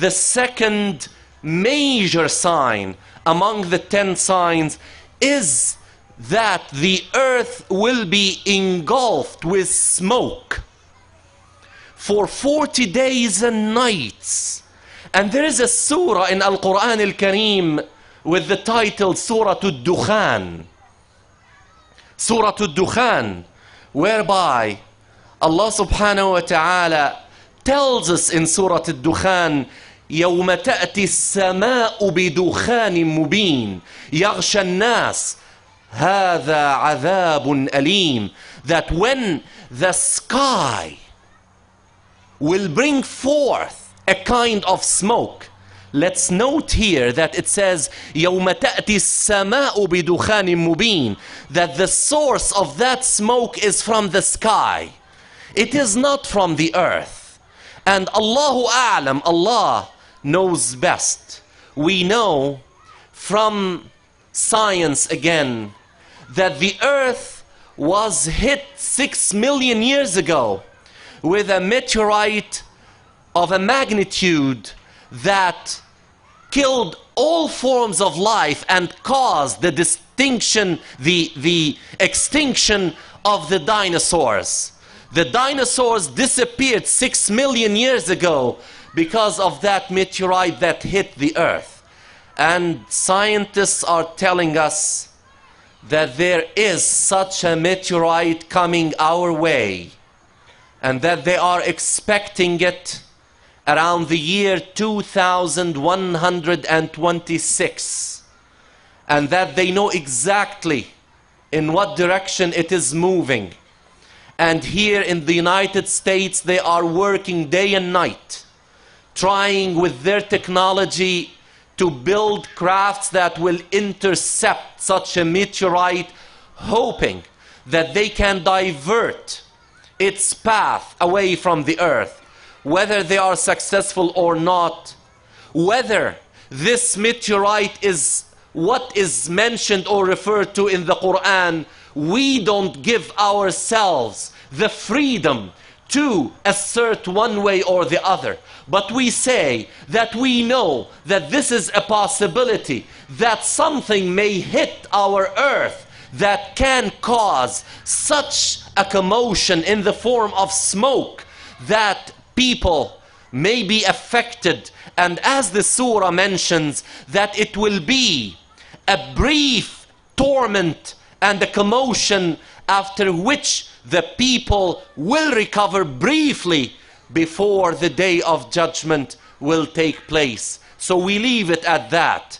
the second major sign among the ten signs is that the earth will be engulfed with smoke for 40 days and nights. And there is a surah in Al Quran Al Kareem with the title Surah Al Dukhan. Surah Al Dukhan, whereby Allah subhanahu wa ta'ala tells us in Surah Al Dukhan يوم تأتي السماء بدخان مبين يغشى الناس هذا عذاب أليم that when the sky will bring forth a kind of smoke Let's note here that it says يوم تأتي السماء بدخان مبين that the source of that smoke is from the sky. It is not from the earth. And Allahu A'lam, Allah knows best. We know from science again that the earth was hit six million years ago with a meteorite of a magnitude that killed all forms of life and caused the distinction, the, the extinction of the dinosaurs. The dinosaurs disappeared six million years ago because of that meteorite that hit the earth. And scientists are telling us that there is such a meteorite coming our way and that they are expecting it around the year 2126 and that they know exactly in what direction it is moving and here in the United States they are working day and night trying with their technology to build crafts that will intercept such a meteorite hoping that they can divert its path away from the earth. Whether they are successful or not, whether this meteorite is what is mentioned or referred to in the Quran, we don't give ourselves the freedom to assert one way or the other. But we say that we know that this is a possibility, that something may hit our earth that can cause such a commotion in the form of smoke that people may be affected. And as the surah mentions, that it will be a brief torment and a commotion after which the people will recover briefly before the day of judgment will take place. So we leave it at that.